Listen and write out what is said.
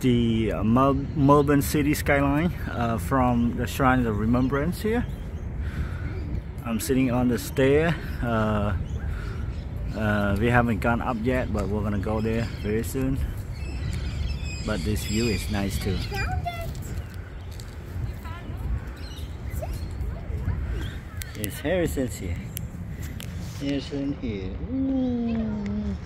the uh, Melbourne city skyline uh, from the Shrine of Remembrance here. I'm sitting on the stair. Uh, uh, we haven't gone up yet, but we're gonna go there very soon. But this view is nice too. It's Harrison's here. Harrison here. Ooh.